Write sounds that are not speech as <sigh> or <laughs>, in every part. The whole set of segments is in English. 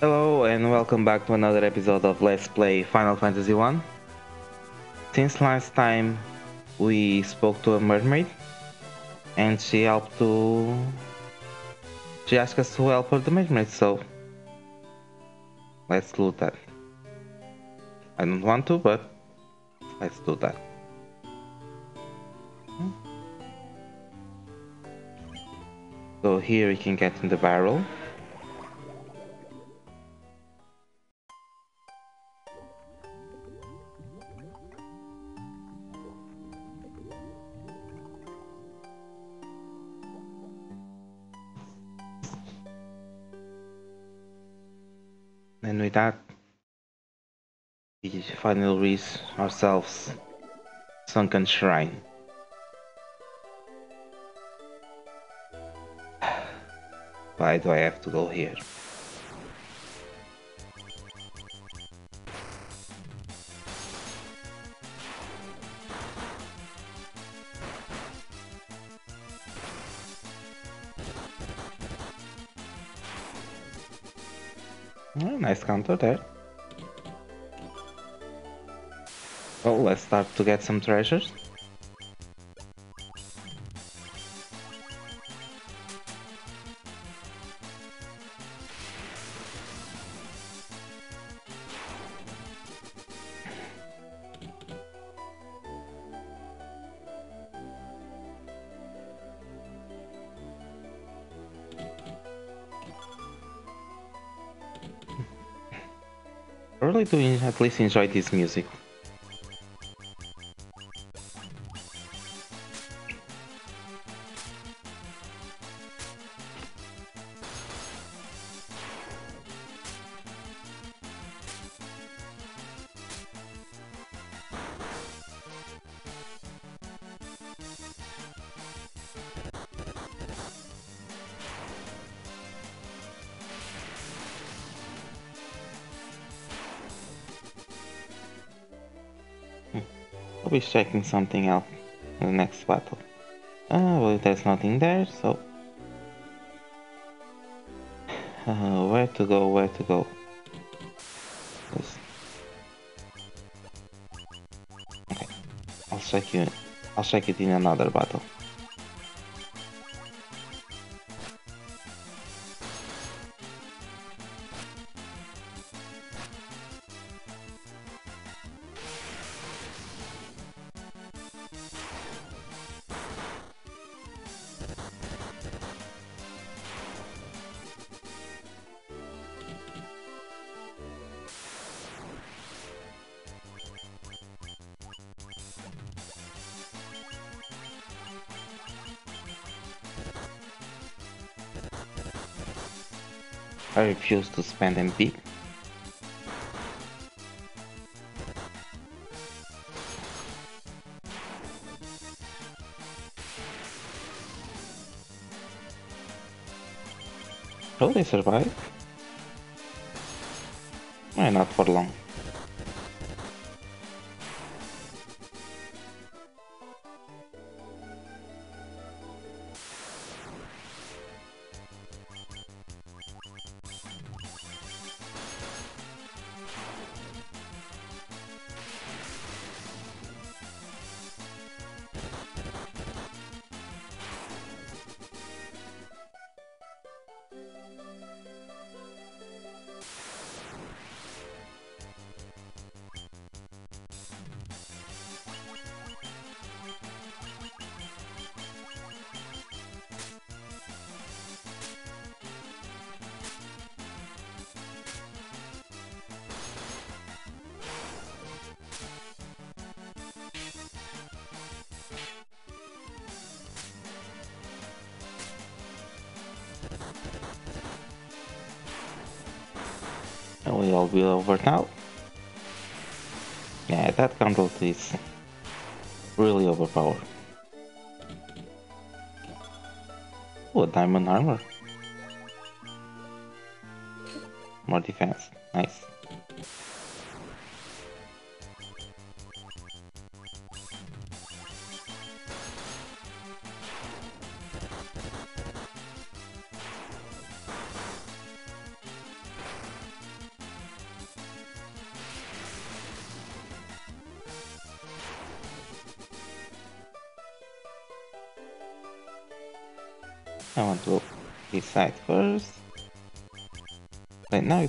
Hello and welcome back to another episode of Let's Play Final Fantasy 1. Since last time we spoke to a mermaid and she helped to... She asked us to help her the mermaid, so let's do that. I don't want to, but let's do that. Hmm. So here we can get in the barrel. With that, we finally reach ourselves Sunken Shrine. <sighs> Why do I have to go here? Nice counter there. Oh, let's start to get some treasures. Do at least enjoy this music. I'll checking something else in the next battle. Uh, well, there's nothing there, so... <sighs> Uh, where to go, where to go? Okay, I'll check you. I'll check it in another battle. I refuse to spend MP. Oh, they survive? Why not for long? And we all be over now. Yeah, that control is really overpowered. Oh, diamond armor. More defense. Nice.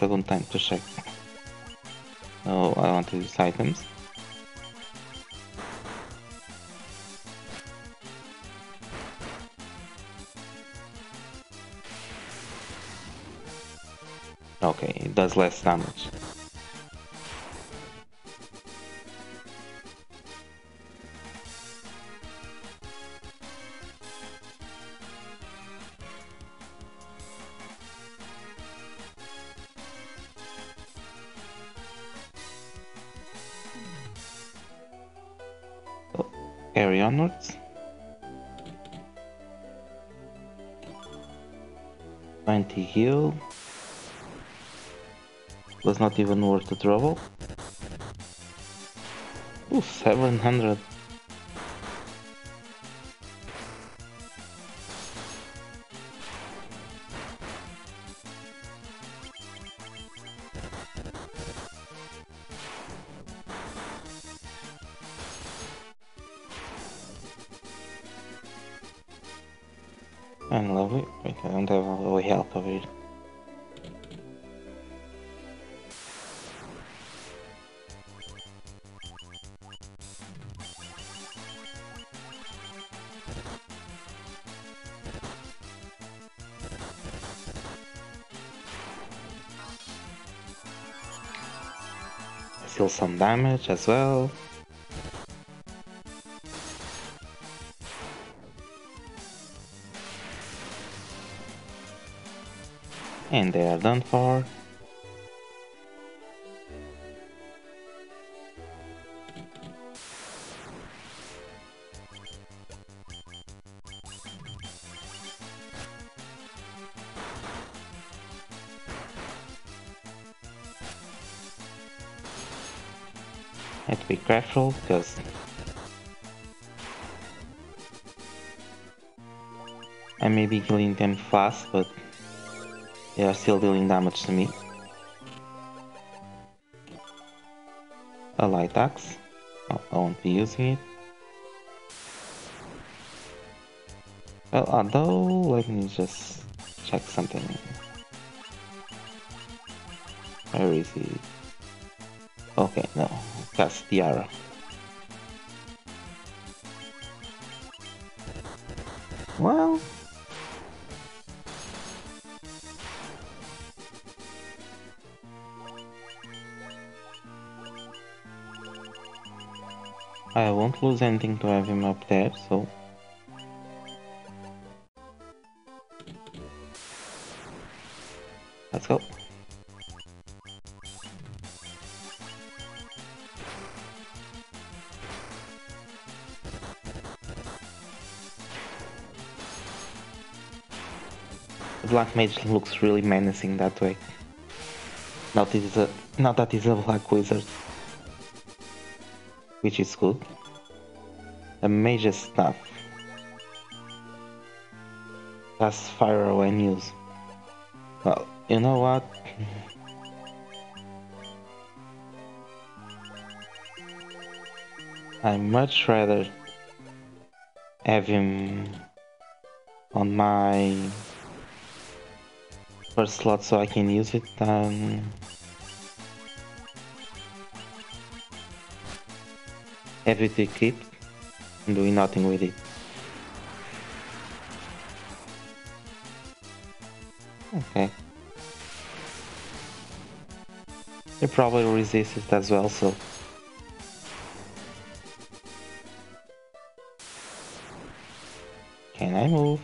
Good time to check. Oh, I want to use items. Okay, it does less damage. Carry onwards. 20 heal. Was not even worth the trouble. Ooh, 700. And lovely. Wait, I don't have all the health over here. Still some damage as well. And they are done for. Have to be careful because I may be killing them fast, but they are still dealing damage to me. A light axe. I won't be using it. Well, although, let me just check something. Where is he? Okay, no, that's Tiara. Well, lose anything to have him up there, so... Let's go. The Black Mage looks really menacing that way. Not that he's a, not that he's a Black Wizard which is good. Major stuff. That's fire when used. Well, you know what? <laughs> I much rather have him on my first slot so I can use it than everything keep and doing nothing with it. Okay. They probably resist it as well, so... Can I move?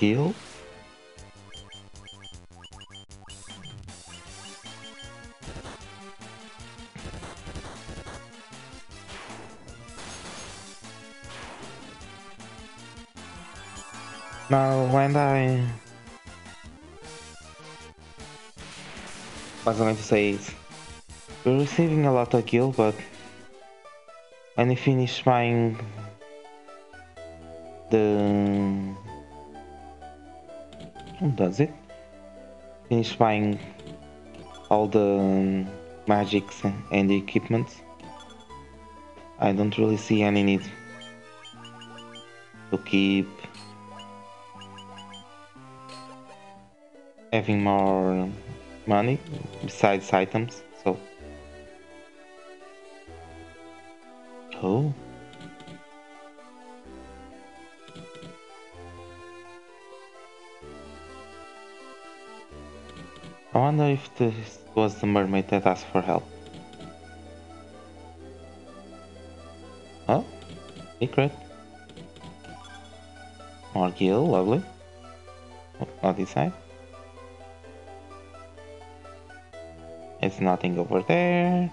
Morgil. Now when I I was going to say is we're receiving a lot of gil, but when you finish buying the does it finish buying all the um, magics and the equipment I don't really see any need to keep having more money besides items so. Oh I wonder if this was the mermaid that asked for help. Oh secret? More gil lovely. Oh, not this side. It's nothing over there.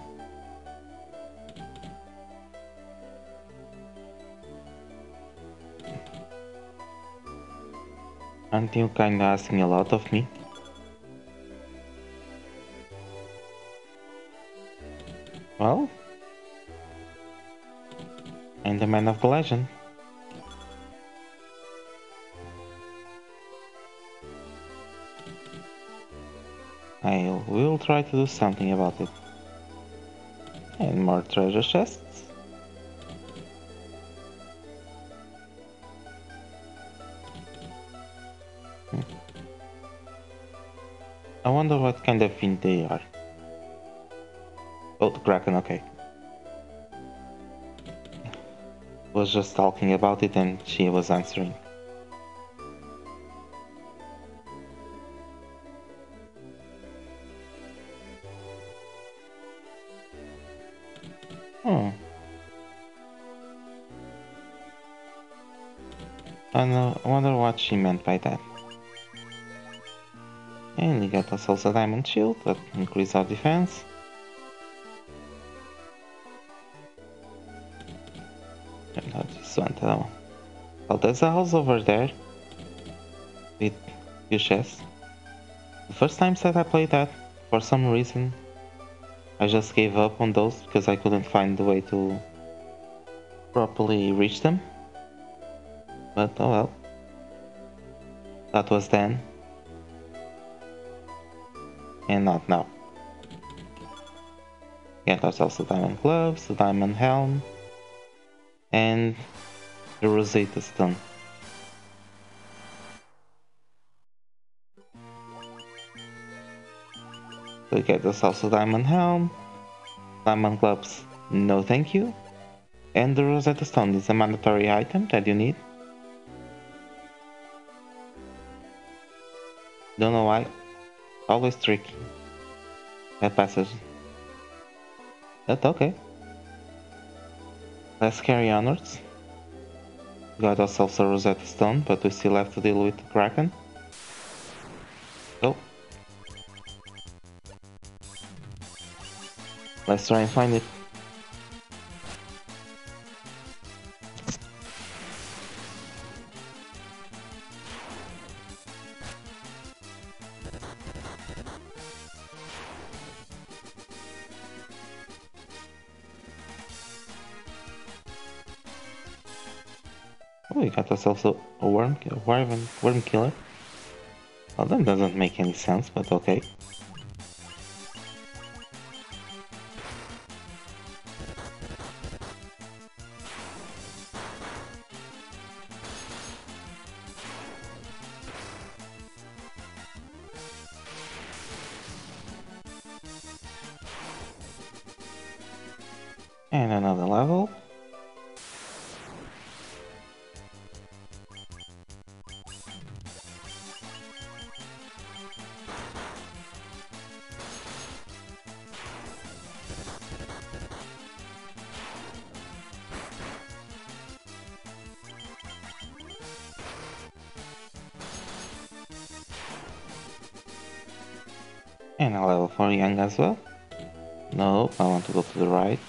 Aren't you kinda asking a lot of me? Well, I'm the man of legend. I will try to do something about it. And more treasure chests. Hmm. I wonder what kind of thing they are. Oh, the Kraken, okay. Was just talking about it and she was answering. Hmm. I wonder what she meant by that. And we got us also diamond shield that increase our defense. Oh, there's a house over there with few chests. The first time that I played that, for some reason, I just gave up on those because I couldn't find the way to properly reach them. But oh well. That was then. And not now. Get ourselves the diamond gloves, the diamond helm, and the Rosetta Stone. We get ourselves a diamond helm, diamond gloves, no thank you, and the Rosetta Stone is a mandatory item that you need. Don't know why, always tricky. That passage. That's okay. Let's carry onwards. Got ourselves a Rosetta Stone, but we still have to deal with the Kraken. Oh. Let's try and find it. Got ourselves a, worm, worm, worm killer. Well, that doesn't make any sense, but okay. And another level. As well. No, I want to go to the right.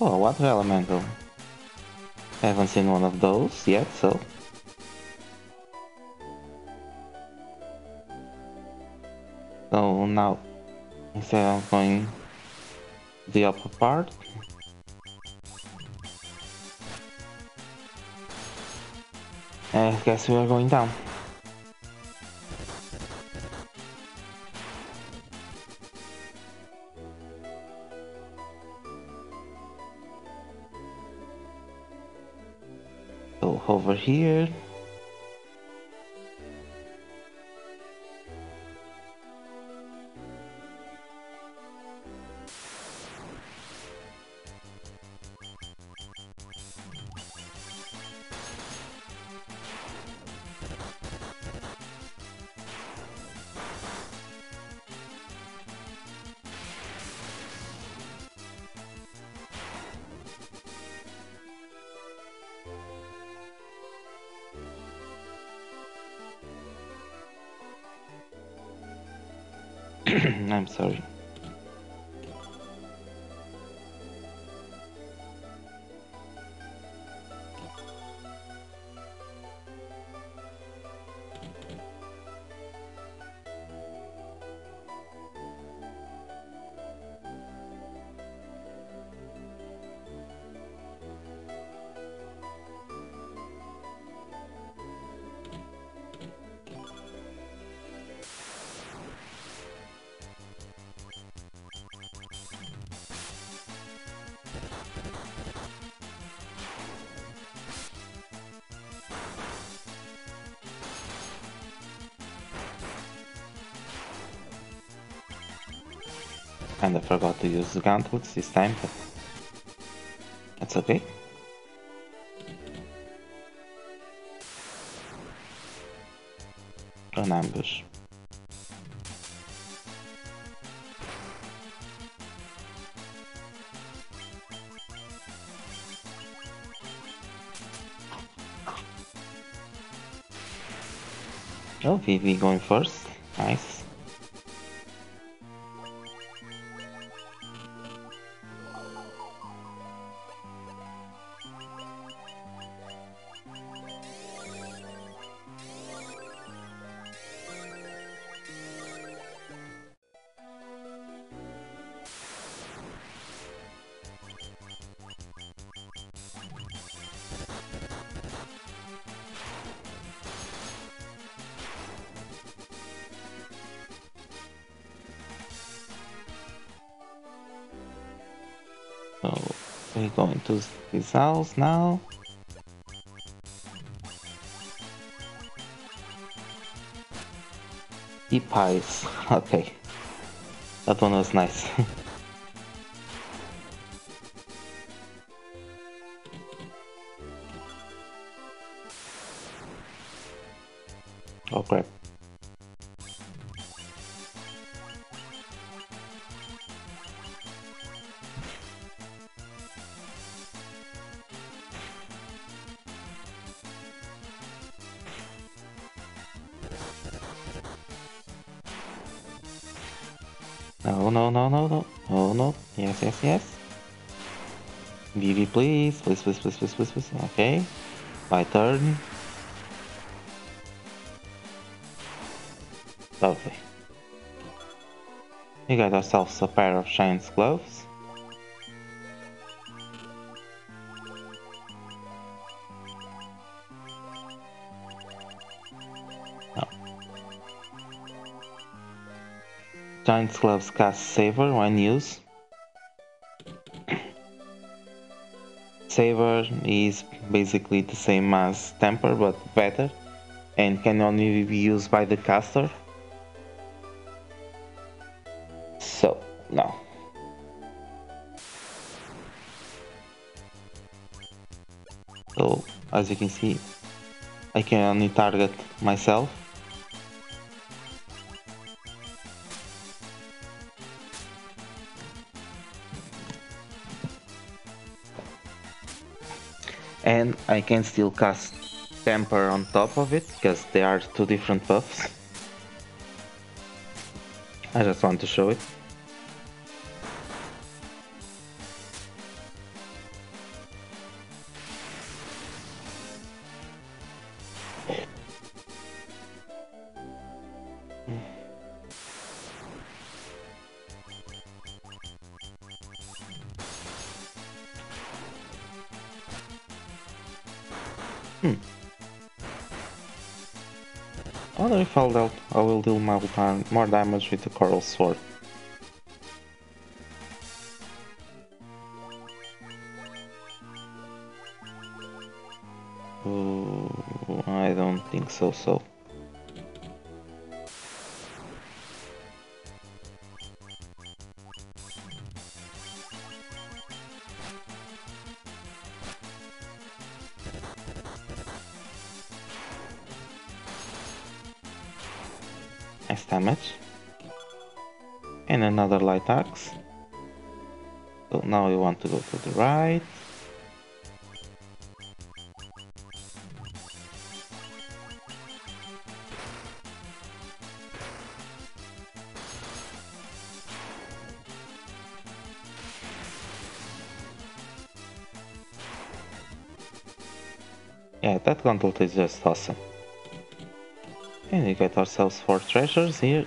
Oh, water elemental. I haven't seen one of those yet, so... So now, instead of going the upper part, I guess we are going down. Over here. Sorry. Kinda forgot to use the gauntlets this time, but that's okay. An ambush. Oh, Vivi going first. Nice. House now. Eat pies. <laughs> Okay. That one was nice. <laughs> oh crap. Okay. My turn. Lovely. We got ourselves a pair of Shane's gloves. Oh. No. Giant's gloves cast Saber when used. Saber is basically the same as Temper but better and can only be used by the caster. So, no. So, as you can see, I can only target myself. And I can still cast Temper on top of it, because they are two different buffs. I just want to show it. Will deal more, damage with the Coral Sword. Ooh, I don't think so, so. Nice damage. And another light axe. So now we want to go to the right. Yeah, that gauntlet is just awesome. And we get ourselves four treasures here.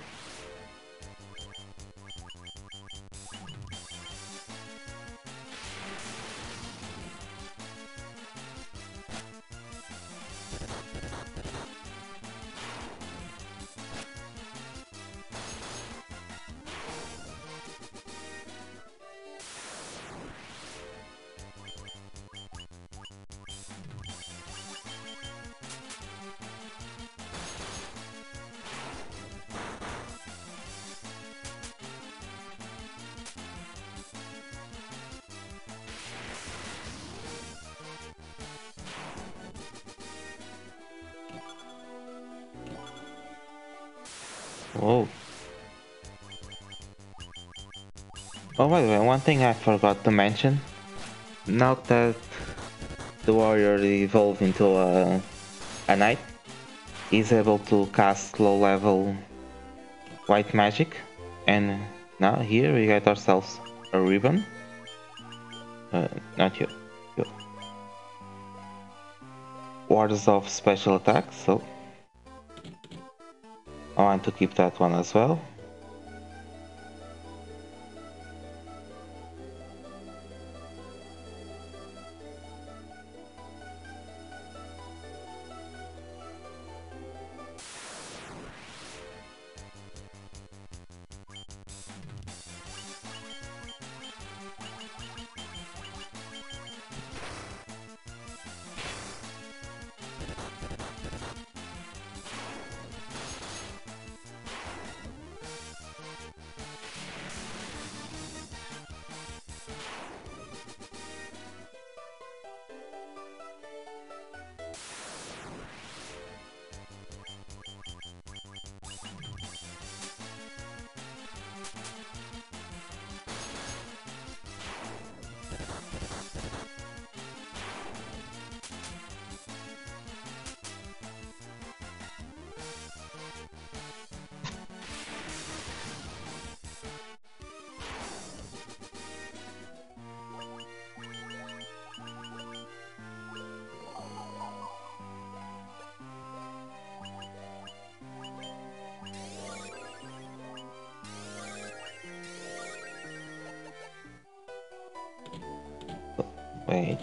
Whoa. Oh, by the way, one thing I forgot to mention. Now that the warrior evolved into a, a knight, he's able to cast low level white magic. And now here we get ourselves a ribbon. Uh, not you. you. Wards of special attacks, so I want to keep that one as well. Wait.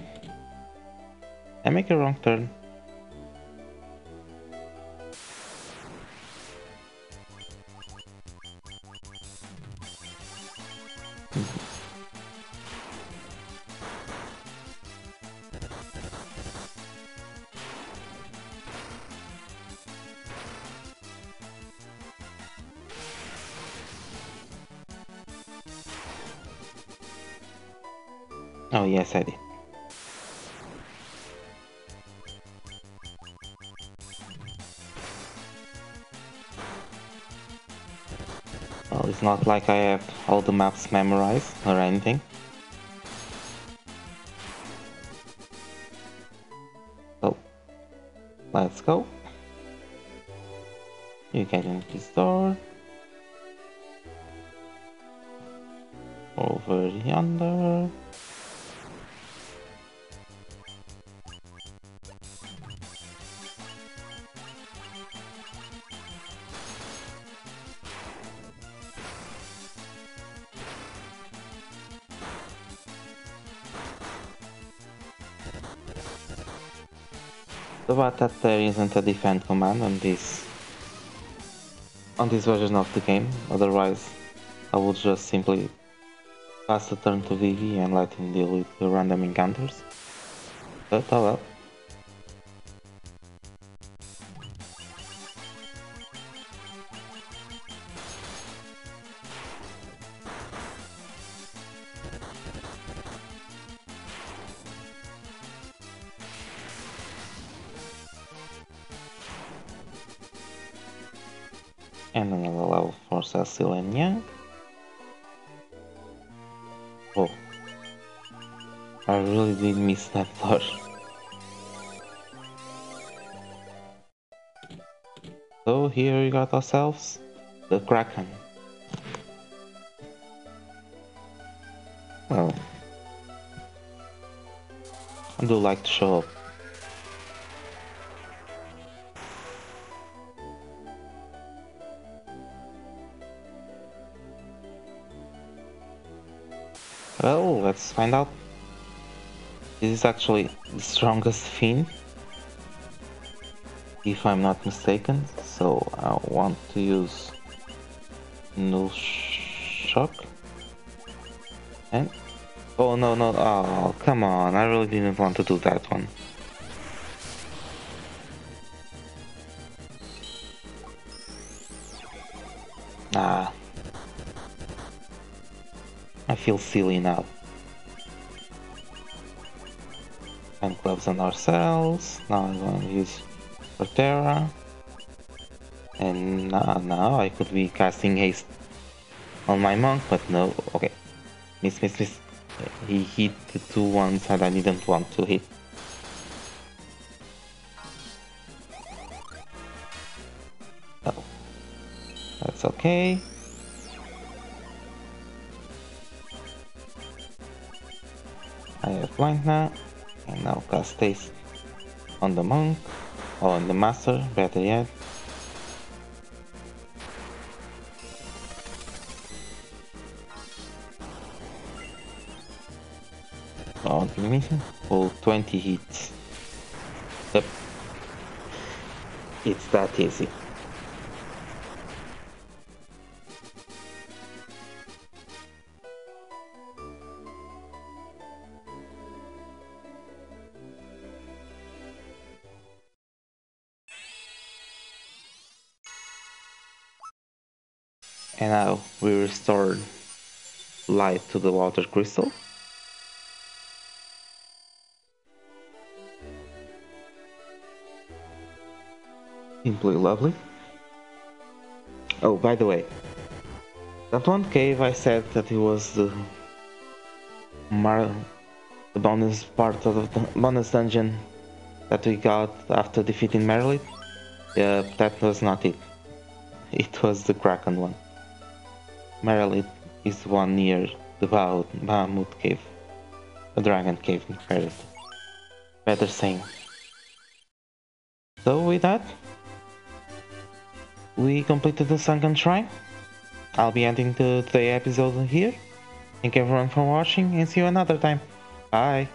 I make a wrong turn. Oh yes I did. Not like I have all the maps memorized or anything. So, let's go. You get into this door. Over yonder. But that there isn't a defend command on this on this version of the game. Otherwise, I would just simply pass the turn to Vivi and let him deal with the random encounters. But oh well. Cecil. Oh. I really did miss that door. So here we got ourselves the Kraken. Well, I do like to show up. Well, let's find out. This is actually the strongest fiend. If I'm not mistaken. So I want to use Null Shock. And... Oh no no, oh come on, I really didn't want to do that one. Feel silly now. And gloves on ourselves. Now I'm to use Protera. And now, now I could be casting haste on my monk, but no. Okay. Miss, miss, miss. He hit the two ones that I didn't want to hit. Oh. That's okay. I have blind now, and now cast haste on the monk, or on the master, better yet. On the mission, full 20 hits. Yep. It's that easy. And now we restored light to the water crystal. Simply lovely. Oh, by the way, that one cave I said that it was the the bonus part of the bonus dungeon that we got after defeating Marilith. Yeah, that was not it. It was the Kraken one. Marilith is one near the Bahamut cave. The dragon cave in Marilith. Better saying. So with that, we completed the Sunken Shrine. I'll be ending the, the episode here. Thank everyone for watching and see you another time. Bye.